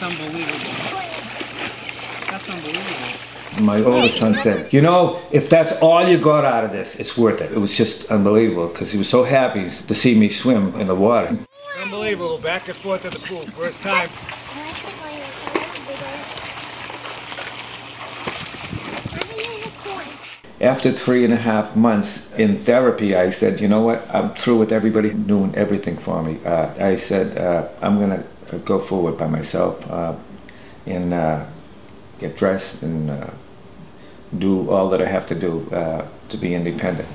That's unbelievable. That's unbelievable. My oldest son said, you know, if that's all you got out of this, it's worth it. It was just unbelievable because he was so happy to see me swim in the water. Unbelievable, back and forth to the pool, first time. After three and a half months in therapy, I said, you know what, I'm through with everybody doing everything for me. Uh, I said, uh, I'm going to go forward by myself uh, and uh, get dressed and uh, do all that I have to do uh, to be independent.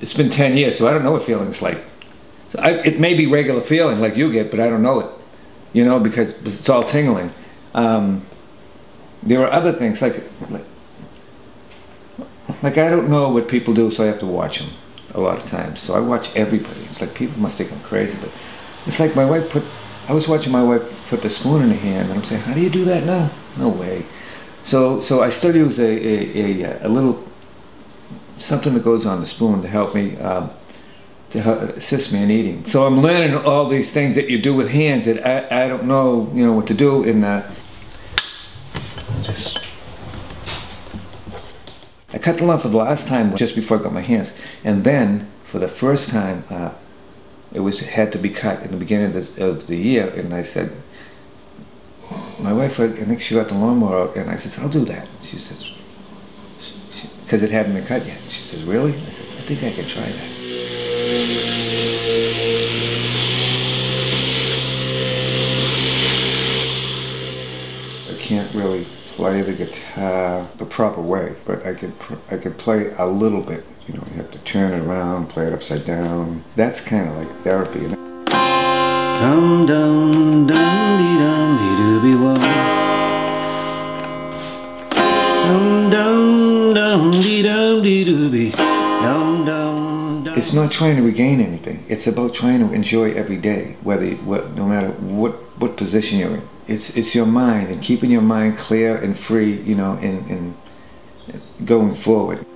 It's been 10 years, so I don't know what feeling's like. So I, it may be regular feeling like you get, but I don't know it you know, because it's all tingling. Um, there are other things like, like, like I don't know what people do, so I have to watch them a lot of times. So I watch everybody. It's like people must think I'm crazy, but it's like my wife put. I was watching my wife put the spoon in her hand, and I'm saying, "How do you do that now? No way." So, so I still use a a, a, a little something that goes on the spoon to help me. Um, to assist me in eating. So I'm learning all these things that you do with hands that I, I don't know, you know, what to do in that. Just, I cut the lawn for the last time just before I got my hands, and then for the first time, uh, it was had to be cut in the beginning of the, of the year, and I said, my wife, I think she got the lawnmower out, and I said, I'll do that. She says, because it hadn't been cut yet. She says, really? I says, I think I can try that. I can't really play the guitar uh, the proper way, but I could I could play a little bit. You know, you have to turn it around, play it upside down. That's kind of like therapy. Dum dum dum dee dum dee doo be wah. Dum dum dum dee dum dee doo be. Dum dum. It's not trying to regain anything. It's about trying to enjoy every day, whether what, no matter what what position you're in. It's it's your mind and keeping your mind clear and free, you know, and, and going forward.